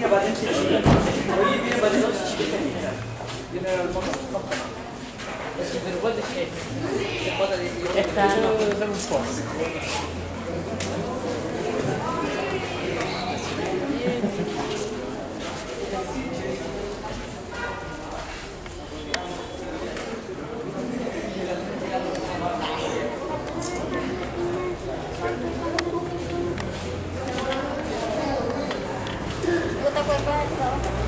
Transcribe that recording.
yine bazen seçilir. Orayı bir bazen o seçilir. General Motors Company. Perché per quanto c'è? Se poi da dire... E tanto... Sono un sforzo. 的乖乖走